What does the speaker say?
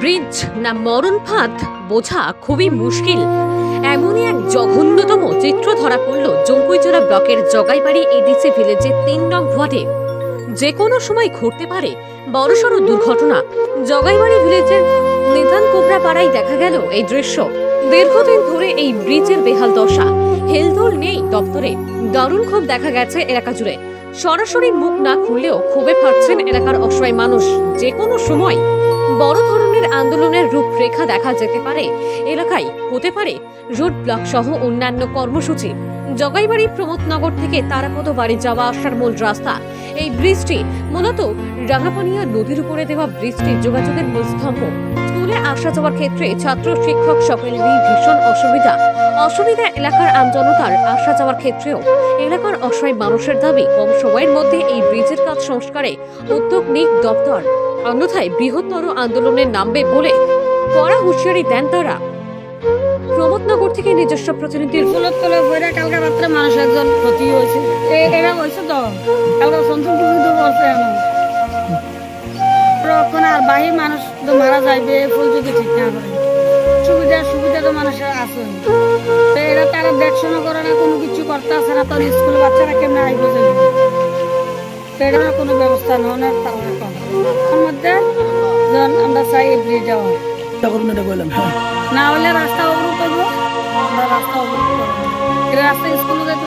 Bridge না মরণ ফাঁদ বোঝা খুবই মুশকিল। এমনই এক জঘন্যতম চিত্র ধরা পড়ল জঙ্কুইজোড়া ব্লকের জগাইবাড়ি এডিসি ভিলেজের তিন নং ওয়ার্ডে। যে কোনো সময় ঘটতে পারে বড়সড় দুর্ঘটনা। জগাইবাড়ি ভিলেজের নিধান কোবরা পাড়ায় দেখা গেল এই দৃশ্য। দীর্ঘদিন ধরে এই ব্রিজের বেহাল দশা। হেলদোল নেই দপ্তরে। দারুণ ক্ষোভ দেখা গেছে এলাকা জুড়ে। সরাসরি মুখ না খুললেও ক্ষোভে ফাটছেন এলাকার অসহায় মানুষ। যে কোনো সময় বড় ধরনের আন্দোলনের রূপরেখা দেখা যেতে পারে। এলাকায় হতে পারে রোড ব্লক সহ অন্যান্য কর্মসূচি। জগাইবাড়ি প্রমোদনগর থেকে তারাপদ বাড়ি যাওয়া আসার মূল রাস্তা। এই ব্রিজটি মূলত রাঙাপানিয়া নদীর উপরে দেওয়া ব্রিজটি যোগাযোগের মূল স্তম্ভ। স্কুলে আসা যাওয়ার ক্ষেত্রে ছাত্র, শিক্ষক সকলেরই ভীষণ অসুবিধা। অসুবিধা এলাকার আমজনতার আসা যাওয়ার ক্ষেত্রেও এলাকার অসহায় মানুষের দাবি কম সময়ের মধ্যে এই ব্রিজের কাজ সংস্কারে উদ্যোগ নিক দপ্তর। অন্যথায় বৃহত্তর আন্দোলনে নামবে বলে কড়া হুঁশিয়ারি দেন তারা। প্রমোদনগর থেকে নিজস্ব বইরা কালকে রাত্রে মানুষ মানুষ তো মারা যাইবে যদি ঠিক না সুবিধা সুবিধা তো মানুষের আছে। না, কোনো কিছু বাচ্চারা কোনো ব্যবস্থা তার মধ্যে যখন আমরা চাই এই যাওয়া হয় হ্যাঁ। না হলে রাস্তা অবরোধ করব। আমরা রাস্তা অবরোধ করব। রাস্তা স্কুলে যেতে